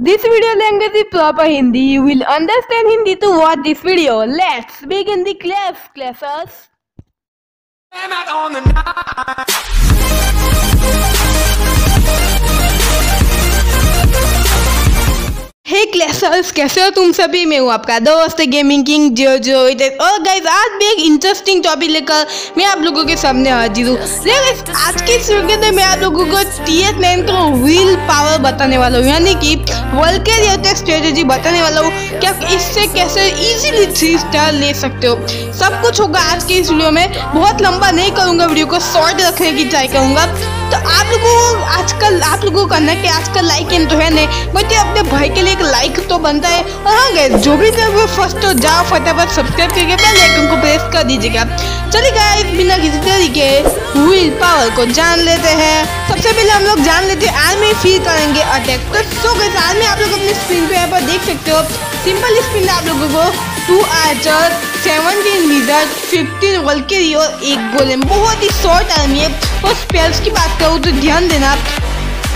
This video language is proper Hindi. You will understand Hindi to watch this video. Let's begin the class, classers. क्लासर्स कैसे हो तुम सभी? मैं हूँ आपका दोस्त गेमिंग किंग जो जो और गाइस आज भी एक इंटरेस्टिंग टॉपिक लेकर मैं आप लोगों के सामने हाजिर हूँ। आज की इस वीडियो में मैं आप लोगों को टी एस नाइन का व्हील पावर बताने वाला हूँ। यानी कि वर्ल्ड के स्ट्रेटेजी बताने वाला हूँ कि आप इससे कैसे इजीली थ्री स्टार ले सकते हो। सब कुछ होगा आज के इस वीडियो में। बहुत लंबा नहीं करूँगा वीडियो को शॉर्ट रखने की ट्राई करूँगा। तो आप लोगों, आजकल आप लोगों को करना कि आजकल लाइक इन तो है नहीं। बट ये अपने भाई के लिए एक बनता है। और हाँ गए जो भी वो फ़र्स्ट तो जाओ, फटाफट सब्सक्राइब करके बेल आइकन को प्रेस कर दीजिएगा। चलिए गाइस बिना किसी तरीके व्हील पावर को जान लेते हैं। सबसे पहले हम लोग जान लेते हैं आर्मी फील करेंगे अटैक तो सो गए आर्मी आप लोग अपनी स्क्रीन पे यहाँ पर देख सकते हो। सिंपल स्क्रीन आप लोगों को two archer seventeen wizard fifteen valkyrie और एक गोलेम बहुत ही शॉर्ट आर्मी है। और स्पेल्स की बात करूँ तो ध्यान देना,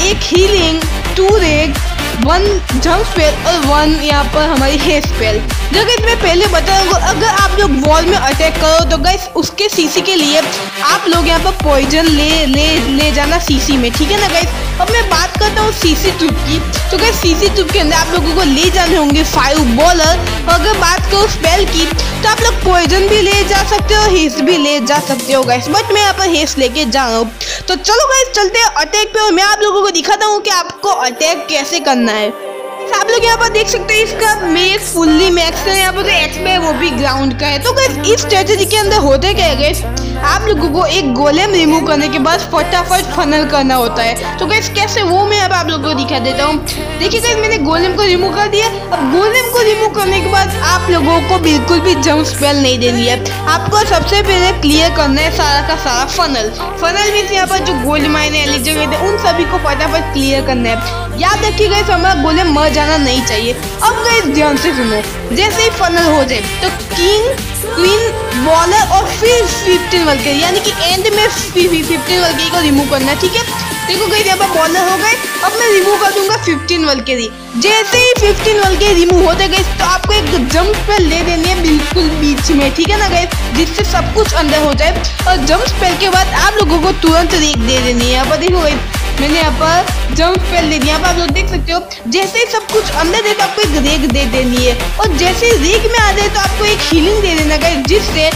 एक healing two rage one jump spell और वन यहाँ पर हमारी हेयर स्पेल जो कि मैं पहले बता रहा अगर आप लोग वॉल में अटैक करो तो गाइस उसके सीसी के लिए आप लोग यहाँ पर पॉइजन ले ले ले जाना सीसी में, ठीक है ना गाइस अब मैं बात करता हूँ सीसी ट्यूब की। तो गाइस सीसी ट्यूब के अंदर आप लोगों को ले जाने होंगे फाइव बॉलर अगर बात करो स्पेल की तो आप लोग पॉइजन भी ले जा सकते हो हेस भी ले जा सकते हो गाइस बट मैं यहाँ पर हेस लेके जा रहा हूँ। तो चलो गाइस चलते हैं अटैक पे और मैं आप लोगों को दिखाता हूँ कि आपको अटैक कैसे करना है। आप लोग यहाँ पर देख सकते हैं इसका मेक्स फुल्ली मैक्स है। यहाँ पर जो एक्स में वो भी ग्राउंड का है। तो गाइस इस स्ट्रेटेजी के अंदर होते क्या है आप लोगों को एक गोलेम रिमूव करने के बाद फटाफट फनल करना होता है। तो गैस कैसे? वो मैं अब आप लोगों को दिखा देता हूँ। देखिए गाइस मैंने गोलेम को रिमूव कर दिया। अब गोलेम को रिमूव करने के बाद आप लोगों को बिल्कुल भी जंप स्पेल नहीं देनी है। आपको सबसे पहले क्लियर करना है सारा का सारा फनल फनल मीन्स यहाँ पर जो गोल्ड माइन है उन सभी को फटाफट क्लियर करना है। याद रखिए गाइस हमारा गोलेम मर जाना नहीं चाहिए। अब गाइस ध्यान से सुनो। जैसे ही फनल हो जाए तो किंग क्वीन बॉलर और फिर फिफ्टीन वल्केरी यानी कि एंड में फिफ्टीन वल्केरी को रिमूव करना, ठीक है? देखो गई यहाँ पर बॉलर हो गए। अब मैं रिमूव कर दूँगा फिफ्टीन वल्केरी जैसे ही फिफ्टीन वल्केरी रिमूव होते गए तो आपको एक जंप स्पेल ले देनी है बिल्कुल बीच में, ठीक है ना गए जिससे सब कुछ अंदर हो जाए। और जंप स्पेल के बाद आप लोगों को तुरंत रेक दे देनी है। पर देखो गई। मैंने यहाँ पर जंप स्पेल दे दिया आप लोग देख सकते हो, जैसे ही सब कुछ अंदर है तो आपको एक रेक दे देनी है। और जैसे ही रेक में आ जाए तो आपको एक हीलिंग दे देना गई जिससे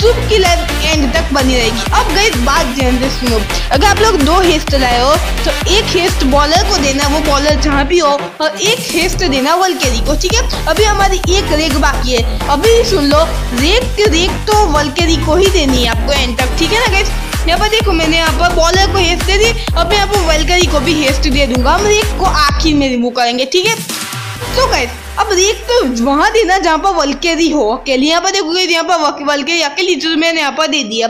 ट्यूब की लाइफ एंड तक बनी रहेगी। अब गई बात ध्यान से सुनो। अगर आप लोग दो हेस्ट लाए हो तो एक हेस्ट बॉलर को देना, वो बॉलर जहाँ भी हो, और एक हेस्ट देना वलकेरी को, ठीक है? अभी हमारी एक रेग बाकी है। अभी सुन लो रेक रेक तो वलकेरी को ही देनी है आपको एंड तक, ठीक है ना गैस यहाँ पर देखो मैंने यहाँ पर बॉलर को हेस्ट दे दी। अब मैं यहाँ पर वेलकरी को भी हेस्ट दे दूँगा। हम रेक को आखिर में रिमूव करेंगे, ठीक है? तो गाइस अब रेक तो वहाँ देना जहाँ पर वलकेरी हो, अकेली। यहाँ पर देखो यहाँ पर वलकेरी अकेली, जो मैंने यहाँ पर दे दिया।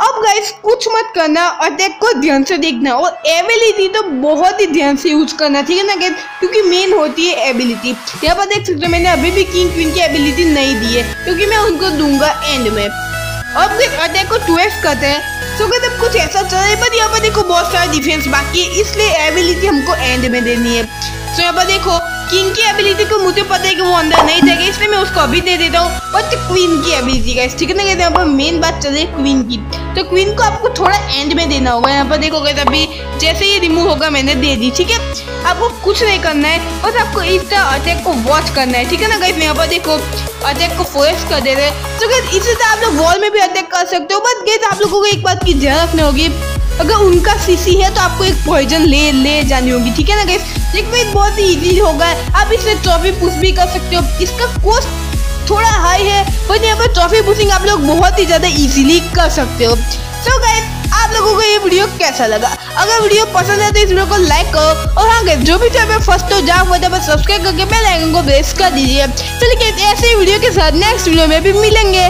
अब गाइस कुछ मत करना अटैक को ध्यान से देखना। और एबिलिटी तो बहुत ही ध्यान से यूज़ करना, ठीक है ना गाइस क्योंकि मेन होती है एबिलिटी यहाँ पर देख सकते हो मैंने अभी भी किंग क्वीन की एबिलिटी नहीं दी है, क्योंकि मैं उनको दूँगा एंड में। अब अटैक को ट्वेल्व करते हैं। तो अगर अब कुछ ऐसा चल रहा है पर यहाँ पर देखो बहुत सारा डिफेंस बाकी है, इसलिए एबिलिटी हमको एंड में देनी है। तो यहाँ पर देखो किंग की एबिलिटी को मुझे पता है कि वो अंदर नहीं जाएगा, इसलिए मैं उसको अभी दे देता हूँ। बट क्वीन की एबिलिटी का ठीक है ना? कहते यहाँ पर मेन बात चल रही है क्वीन की। तो क्वीन को आपको थोड़ा एंड में देना होगा। यहाँ पर देखोगे तभी जैसे ही रिमूव होगा, मैंने दे दी, ठीक है? आपको कुछ नहीं करना है, बस आपको इस अटैक को वॉच करना है, ठीक है ना गाइस यहाँ पर देखो अटैक को फोर्स कर दे रहे तो गाइस इसी तरह आप लोग वॉल में भी अटैक कर सकते हो बट गाइस आप लोगों को एक बात की ध्यान रखनी होगी, अगर उनका सीसी है तो आपको एक पॉइजन ले ले जानी होगी, ठीक है ना गाइस लेकिन बहुत ही इजी होगा। आप इससे ट्रॉफी पुश भी कर सकते हो। इसका कॉस्ट थोड़ा हाई है पर यहाँ पर ट्रॉफी पुशिंग आप लोग बहुत ही ज़्यादा इजीली कर सकते हो। सो so गाइस आप लोगों को ये वीडियो कैसा लगा? अगर वीडियो पसंद है तो इस वीडियो को लाइक करो। और हाँ जो भी चैनल फ़र्स्ट हो जाओ फटाफट सब्सक्राइब करके बेल आइकन को प्रेस कर दीजिए। चलिए ऐसे ही वीडियो के साथ नेक्स्ट वीडियो में भी मिलेंगे।